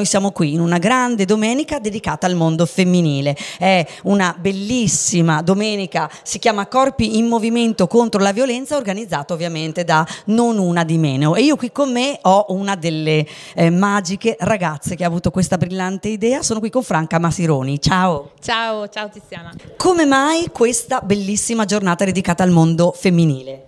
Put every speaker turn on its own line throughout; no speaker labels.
Noi siamo qui in una grande domenica dedicata al mondo femminile. È una bellissima domenica, si chiama Corpi in Movimento contro la violenza, organizzata ovviamente da Non Una di Meno. E io qui con me ho una delle eh, magiche ragazze che ha avuto questa brillante idea. Sono qui con Franca Masironi. Ciao.
Ciao, ciao Tiziana.
Come mai questa bellissima giornata dedicata al mondo femminile?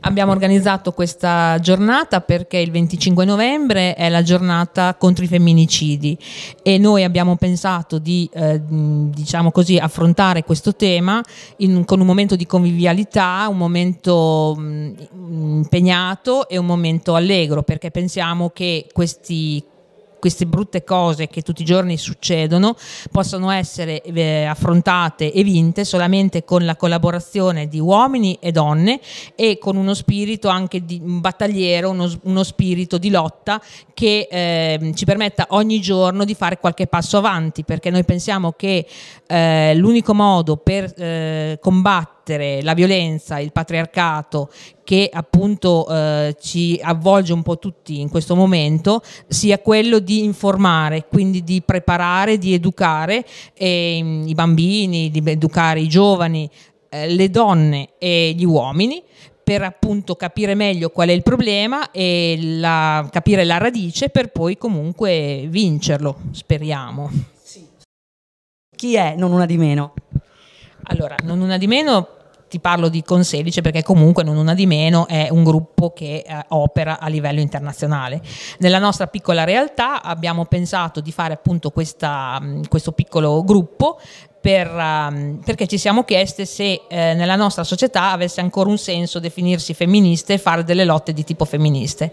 Abbiamo organizzato questa giornata perché il 25 novembre è la giornata contro i femminicidi e noi abbiamo pensato di eh, diciamo così, affrontare questo tema in, con un momento di convivialità, un momento mh, impegnato e un momento allegro perché pensiamo che questi queste brutte cose che tutti i giorni succedono possono essere eh, affrontate e vinte solamente con la collaborazione di uomini e donne e con uno spirito anche di un battagliero, uno, uno spirito di lotta che eh, ci permetta ogni giorno di fare qualche passo avanti perché noi pensiamo che eh, l'unico modo per eh, combattere la violenza, il patriarcato che appunto eh, ci avvolge un po' tutti in questo momento, sia quello di informare, quindi di preparare, di educare eh, i bambini, di educare i giovani, eh, le donne e gli uomini per appunto capire meglio qual è il problema e la, capire la radice per poi comunque vincerlo, speriamo. Sì.
Chi è non una di meno?
Allora, non una di meno ti parlo di Conselice perché comunque non una di meno è un gruppo che eh, opera a livello internazionale. Nella nostra piccola realtà abbiamo pensato di fare appunto questa, questo piccolo gruppo per, um, perché ci siamo chieste se eh, nella nostra società avesse ancora un senso definirsi femministe e fare delle lotte di tipo femministe.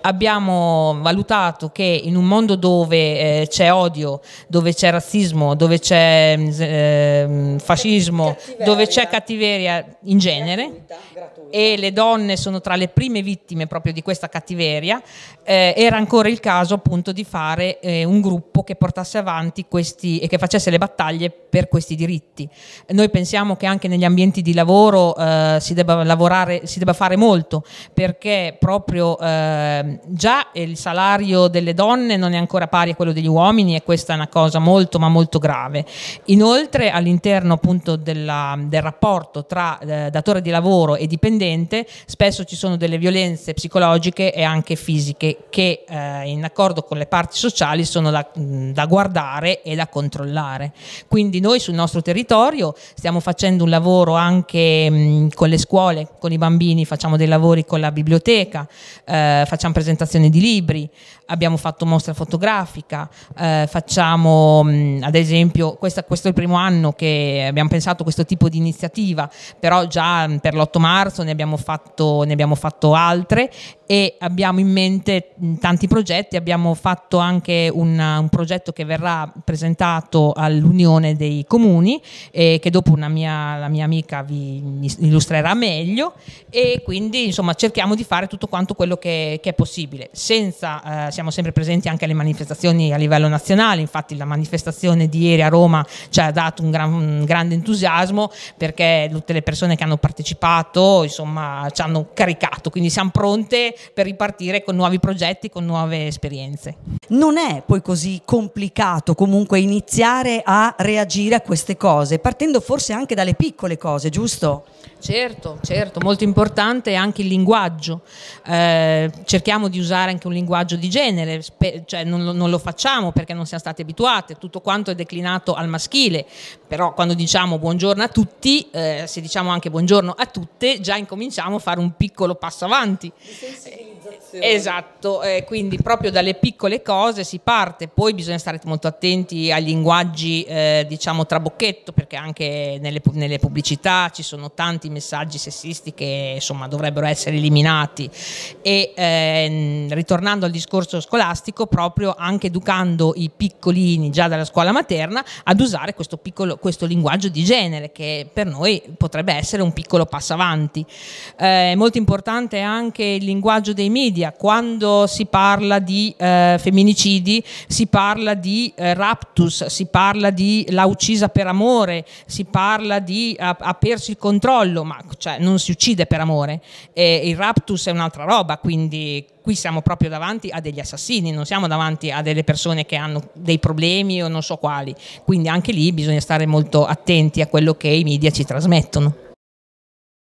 Abbiamo valutato che in un mondo dove eh, c'è odio, dove c'è razzismo, dove c'è eh, fascismo, cattiveria. dove c'è cattiveria in genere gratuita, gratuita. e le donne sono tra le prime vittime proprio di questa cattiveria, eh, era ancora il caso appunto di fare eh, un gruppo che portasse avanti questi e che facesse le battaglie per questi diritti. Noi pensiamo che anche negli ambienti di lavoro eh, si, debba lavorare, si debba fare molto perché proprio eh, già il salario delle donne non è ancora pari a quello degli uomini e questa è una cosa molto ma molto grave. Inoltre all'interno appunto della, del rapporto tra eh, datore di lavoro e dipendente spesso ci sono delle violenze psicologiche e anche fisiche che eh, in accordo con le parti sociali sono da, da guardare e da controllare. Quindi noi sul nostro territorio, stiamo facendo un lavoro anche mh, con le scuole, con i bambini, facciamo dei lavori con la biblioteca, eh, facciamo presentazioni di libri, abbiamo fatto mostra fotografica, eh, facciamo mh, ad esempio, questa, questo è il primo anno che abbiamo pensato a questo tipo di iniziativa, però già per l'8 marzo ne abbiamo fatto, ne abbiamo fatto altre e abbiamo in mente tanti progetti, abbiamo fatto anche un, un progetto che verrà presentato all'Unione dei Comuni e che dopo mia, la mia amica vi illustrerà meglio. E quindi insomma cerchiamo di fare tutto quanto quello che, che è possibile. Senza, eh, siamo sempre presenti anche alle manifestazioni a livello nazionale, infatti la manifestazione di ieri a Roma ci ha dato un, gran, un grande entusiasmo perché tutte le persone che hanno partecipato insomma ci hanno caricato, quindi siamo pronte per ripartire con nuovi progetti, con nuove esperienze.
Non è poi così complicato comunque iniziare a reagire a queste cose, partendo forse anche dalle piccole cose, giusto?
Certo, certo, molto importante è anche il linguaggio. Eh, cerchiamo di usare anche un linguaggio di genere, cioè non, non, lo facciamo perché non siamo stati abituati, tutto quanto è declinato al maschile, però quando diciamo buongiorno a tutti, eh, se diciamo anche buongiorno a tutte, già incominciamo a fare un piccolo passo avanti. Esatto, eh, quindi proprio dalle piccole cose si parte, poi bisogna stare molto attenti ai linguaggi eh, diciamo trabocchetto perché anche nelle, nelle, pubblicità ci sono tanti messaggi sessisti che insomma dovrebbero essere eliminati e eh, ritornando al discorso scolastico proprio anche educando i piccolini già dalla scuola materna ad usare questo, piccolo, questo linguaggio di genere che per noi potrebbe essere un piccolo passo avanti. Eh, molto importante anche il linguaggio dei media, quando si parla di eh, femminicidi, si parla di eh, raptus, si parla di l'ha uccisa per amore, si parla di ha, ha perso il controllo, ma cioè, non si uccide per amore. E il raptus è un'altra roba, quindi qui siamo proprio davanti a degli assassini, non siamo davanti a delle persone che hanno dei problemi o non so quali. Quindi anche lì bisogna stare molto attenti a quello che i media ci trasmettono.